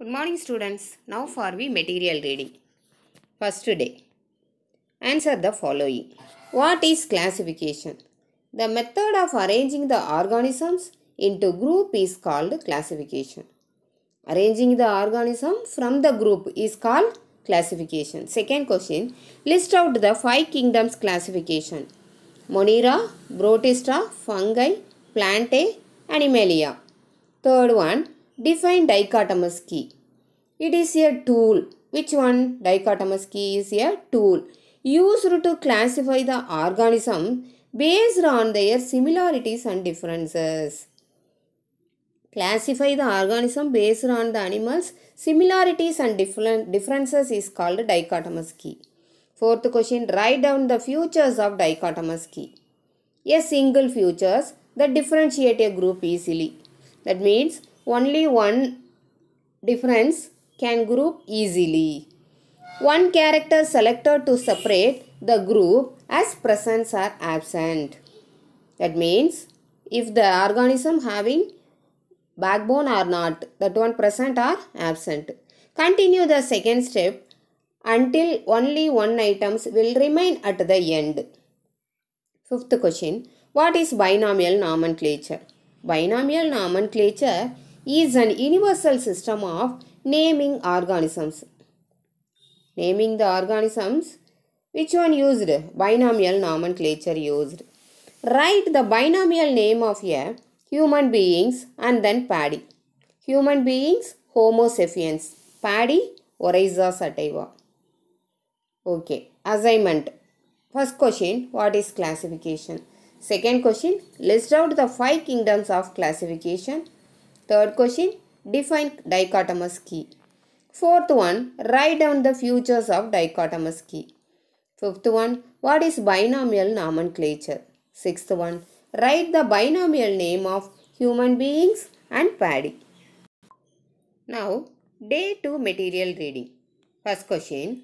Good morning, students. Now for we material reading. First day. Answer the following. What is classification? The method of arranging the organisms into group is called classification. Arranging the organism from the group is called classification. Second question. List out the five kingdoms classification. Monera, Protista, Fungi, Plantae, Animalia. Third one, define dichotomous key. It is a tool. Which one? Dichotomous key is a tool used to classify the organism based on their similarities and differences. Classify the organism based on the animals similarities and different differences is called dichotomous key. Fourth question, write down the features of dichotomous key. A single features that differentiate a group easily. That means only one difference can group easily. One character selected to separate the group as presence or absent. That means if the organism having backbone or not, that one present or absent. Continue the second step until only one items will remain at the end. Fifth question. What is binomial nomenclature? Binomial nomenclature is an universal system of naming organisms. Naming the organisms, which one used? Binomial nomenclature used. Write the binomial name of a human beings and then paddy. Human beings, Homo sapiens. Paddy, Oryza sativa. Okay, assignment. First question, what is classification? Second question, list out the five kingdoms of classification. Third question, define dichotomous key. Fourth one, write down the features of dichotomous key. Fifth one, what is binomial nomenclature? Sixth one, write the binomial name of human beings and paddy. Now, day 2 material reading. First question,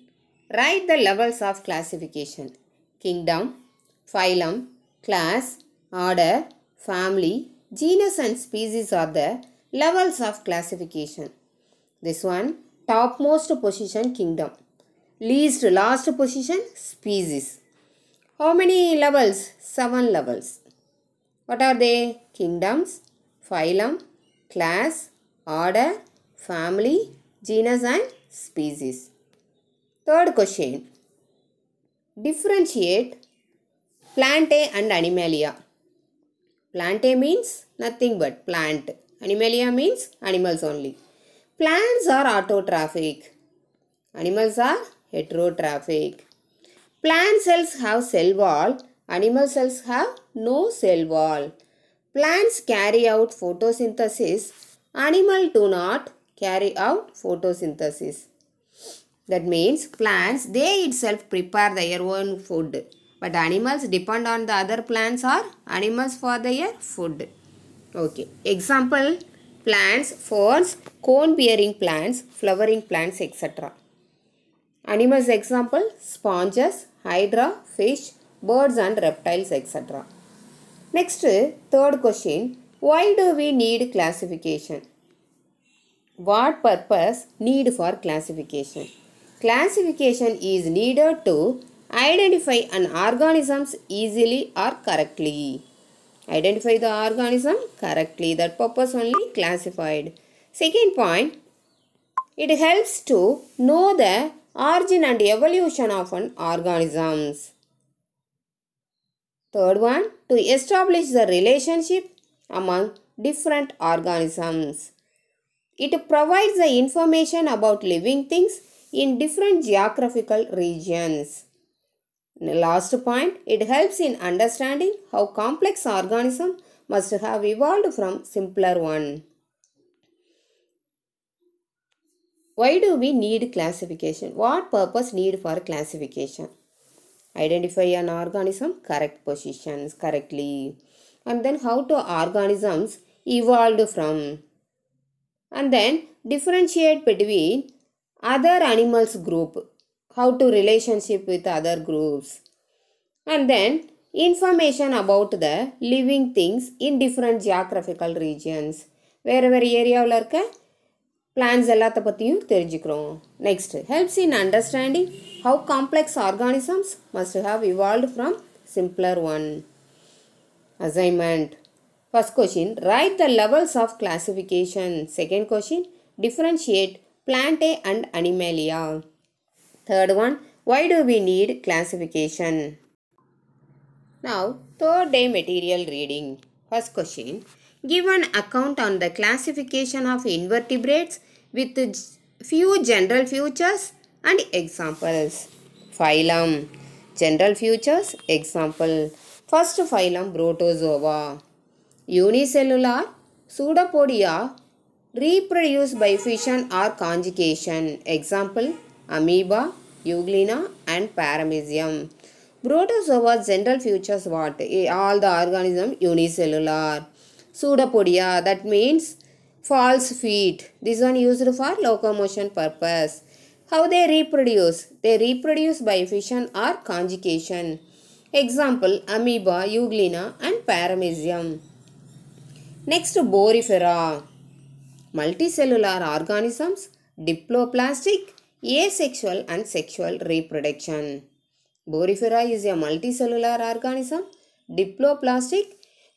write the levels of classification. Kingdom, phylum, class, order, family, genus and species are the levels of classification. This one, topmost position kingdom. Least last position species. How many levels? Seven levels. What are they? Kingdoms, phylum, class, order, family, genus and species. Third question. Differentiate Plantae and Animalia. Plantae means nothing but plant. Animalia means animals only. Plants are autotrophic. Animals are heterotrophic. Plant cells have cell wall. Animal cells have no cell wall. Plants carry out photosynthesis. Animal do not carry out photosynthesis. That means plants they itself prepare their own food. But animals depend on the other plants or animals for their food. Okay. Example plants, ferns, cone bearing plants, flowering plants, etc. Animals example sponges, hydra, fish, birds and reptiles, etc. Next, third question. Why do we need classification? What purpose need for classification? Classification is needed to identify an organisms easily or correctly. Identify the organism correctly. That purpose only classified. Second point, it helps to know the origin and evolution of an organisms. Third one, to establish the relationship among different organisms. It provides the information about living things in different geographical regions. Last point, it helps in understanding how complex organism must have evolved from simpler one. Why do we need classification? What purpose need for classification? Identify an organism correct positions correctly. And then how to organisms evolved from. And then differentiate between other animals group how to relationship with other groups and then information about the living things in different geographical regions வேறு வேறு ஏரியாவில் இருக்க plans எல்லாத்த பற்றியும் தெரிஞ்சுக்கிறோம் next helps in understanding how complex organisms must have evolved from simpler one assignment first question write the levels of classification second question differentiate plantae and animalia third one why do we need classification? Now third day material reading. First question give an account on the classification of invertebrates with few general features and examples. Phylum general features example. First phylum protozoa. Unicellular pseudopodia reproduce by fission or conjugation. Example amoeba euglena and paramecium. Protozoa general features what? All the organism unicellular. Pseudopodia that means false feet. This one used for locomotion purpose. How they reproduce? They reproduce by fission or conjugation. Example amoeba euglena and paramecium. Next porifera. Multicellular organisms diploblastic asexual and sexual reproduction porifera is a multicellular organism diploblastic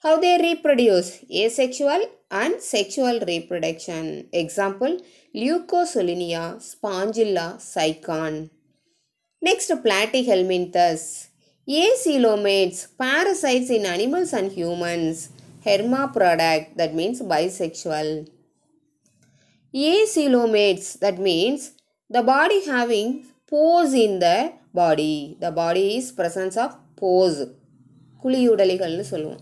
how they reproduce asexual and sexual reproduction example leucosolenia spongilla sycon Next, platyhelminthes. Acoelomates, parasites in animals and humans. Hermaphrodite, that means bisexual. Acoelomates, that means the body having pores in the body. The body is presence of pores. குழியுடலிகள்னு சொல்லுவோம்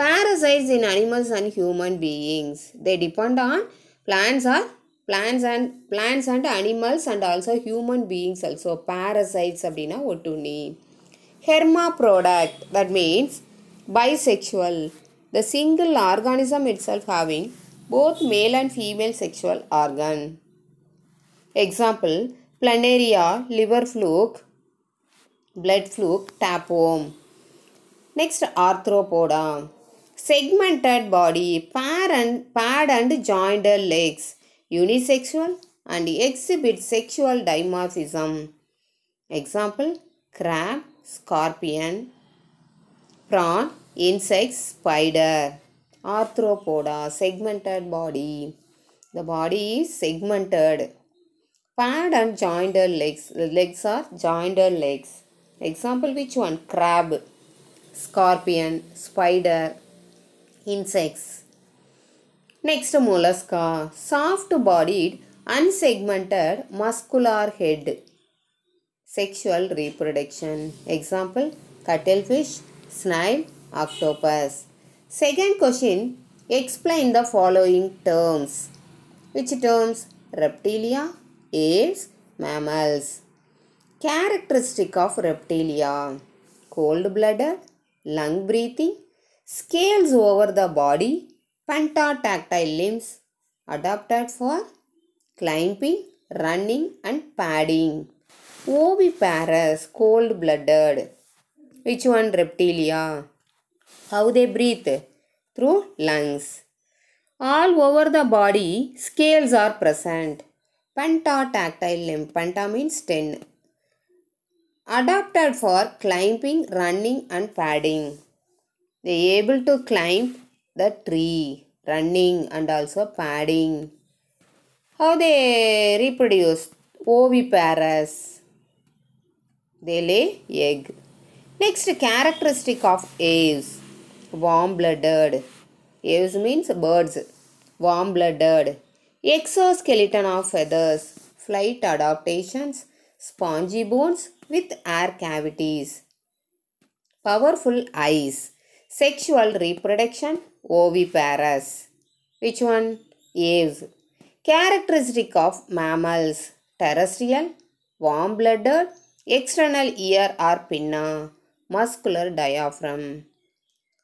parasites in animals and human beings they depend on plants or plants and plants and animals and also human beings also parasites அப்படின்னா ஒட்டுண்ணி hermaphrodite that means bisexual the single organism itself having both male and female sexual organ example planaria liver fluke blood fluke tapeworm Next, arthropoda. Segmented body, pair and, paired and jointed legs, unisexual and exhibit sexual dimorphism. Example, crab, scorpion, prawn, insects, spider. Arthropoda, segmented body. The body is segmented. Paired and jointed legs. Legs are jointed legs. Example, which one? Crab scorpion, spider, insects. Next, mollusca. Soft bodied, unsegmented, muscular head. Sexual reproduction. Example cuttlefish, snail, octopus. Second question Explain the following terms. Which terms? Reptilia, apes, mammals. Characteristic of reptilia cold blooded, lung breathing, scales over the body, pentatactile limbs, adapted for climbing, running, and padding. Oviparous, cold blooded. Which one? Reptilia. How they breathe? Through lungs. All over the body, scales are present. Pentatactile limb. Penta means 10 adapted for climbing, running, and padding. They able to climb the tree, running, and also padding. How they reproduce? Oviparous. They lay egg. Next characteristic of aves. Warm blooded. Aves means birds. Warm blooded. Exoskeleton of feathers. Flight adaptations. Spongy bones with air cavities. Powerful eyes. Sexual reproduction. Oviparous. Which one? Aves. Characteristic of mammals. Terrestrial. Warm blooded. External ear or pinna. Muscular diaphragm.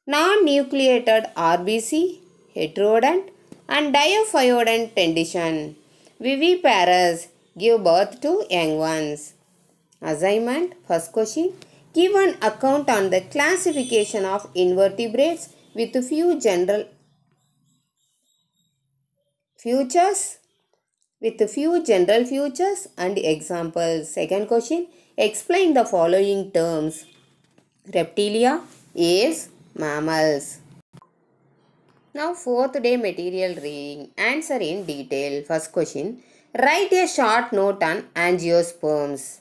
Non-nucleated RBC. Heterodont and diaphyodont condition. Viviparous give birth to young ones. Assignment First question Give an account on the classification of invertebrates with few general features with few general features and examples. Second question, explain the following terms. Reptilia, aves, mammals. Now fourth day material reading. Answer in detail. First question, write a short note on angiosperms.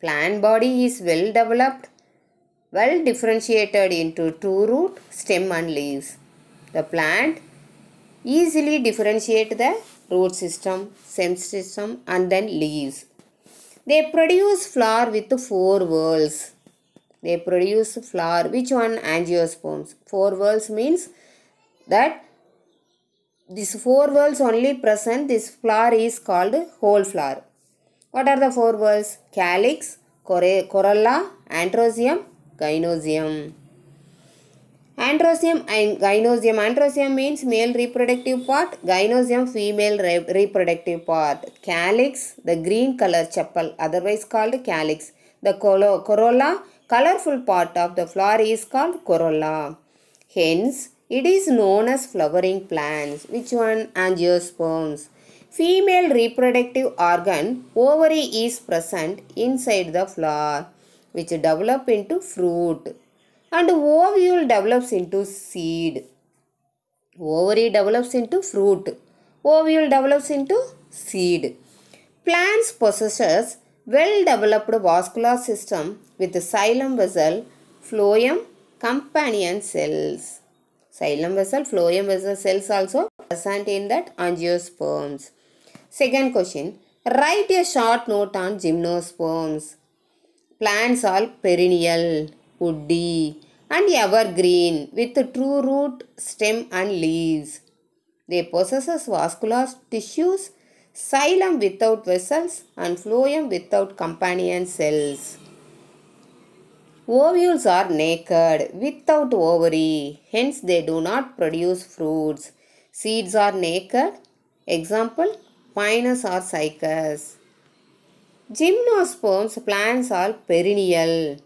Plant body is well developed, well differentiated into two root, stem and leaves. The plant easily differentiate the root system, stem system and then leaves. They produce flower with four whorls. They produce flower. Which one? Angiosperms. Four whorls means that these four whorls only present. This flower is called whole flower. What are the four whorls? Calyx, corolla, androecium, gynoecium. Androecium and gynoecium. Androecium means male reproductive part. Gynoecium female re reproductive part. Calyx, the green color chapel, otherwise called calyx. The corolla, colorful part of the flower is called corolla. Hence, it is known as flowering plants. Which one? Angiosperms. Female reproductive organ, ovary is present inside the flower, which develop into fruit and ovule develops into seed. Ovary develops into fruit. Ovule develops into seed. Plants possesses well-developed vascular system with xylem vessel, phloem, companion cells. Xylem vessel, phloem vessel cells also present in that angiosperms. Second question. Write a short note on gymnosperms. Plants are perennial woody, and evergreen with true root, stem and leaves. They possess vascular tissues, xylem without vessels and phloem without companion cells. Ovules are naked without ovary, hence they do not produce fruits. Seeds are naked, example Pinus or Cycas. Gymnosperms plants are perennial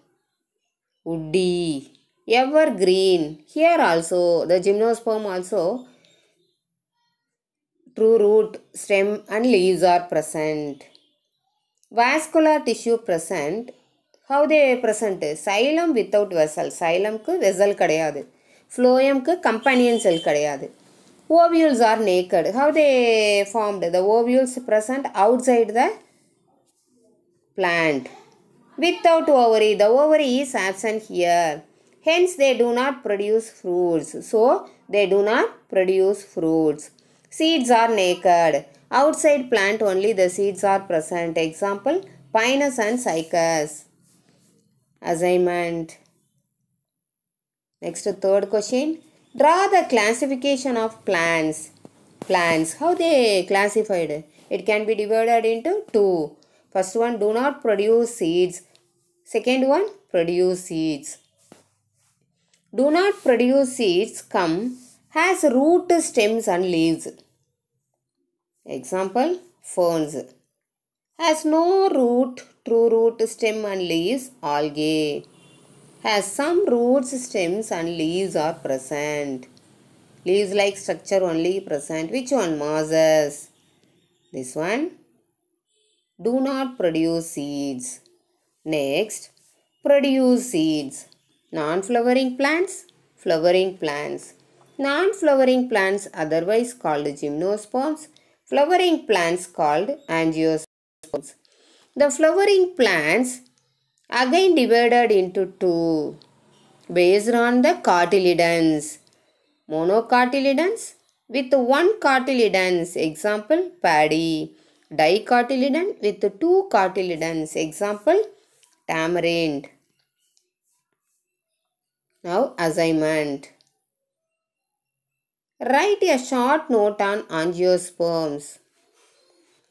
woody, evergreen. Here also, the gymnosperm also, true root, stem and leaves are present. Vascular tissue present. How they present? Xylem without vessel. Xylem ku vessel கிடையாது. Phloem ku companion cell கிடையாது. Ovules are naked. How they formed? The ovules present outside the plant without ovary. The ovary is absent here. Hence, they do not produce fruits. So, they do not produce fruits. Seeds are naked. Outside plant only the seeds are present. Example, Pinus and Cycas. Assignment. Next, third question. Draw the classification of plants. Plants. How they classified? It can be divided into two. First one, do not produce seeds. Second one, produce seeds. Do not produce seeds come has root, stems and leaves. Example, ferns. Has no root, true root, stem and leaves, algae. Has some roots, stems and leaves are present. Leaves like structure only present. Which one? Mosses. This one do not produce seeds. Next, produce seeds. Non-flowering plants, flowering plants. Non-flowering plants otherwise called gymnosperms, flowering plants called angiosperms. The flowering plants again divided into two based on the cotyledons. Monocotyledons with one cotyledons, example paddy dicotyledon with two cotyledons. Example, tamarind. Now, assignment. Write a short note on angiosperms.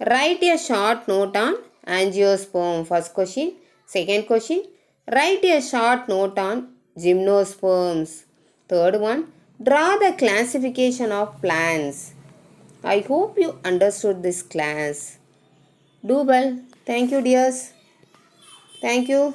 Write a short note on angiosperm. First question. Second question. Write a short note on gymnosperms. Third one. Draw the classification of plants. I hope you understood this class. Do well. Thank you dears. Thank you.